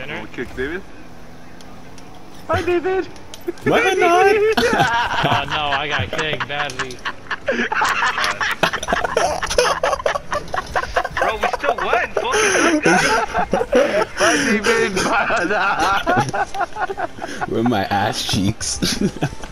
Center. Wanna kick David? Hi, David. Why not? Oh no, I got kicked badly. Bro, we still won. Fucking good. Hi, David. With my ass cheeks.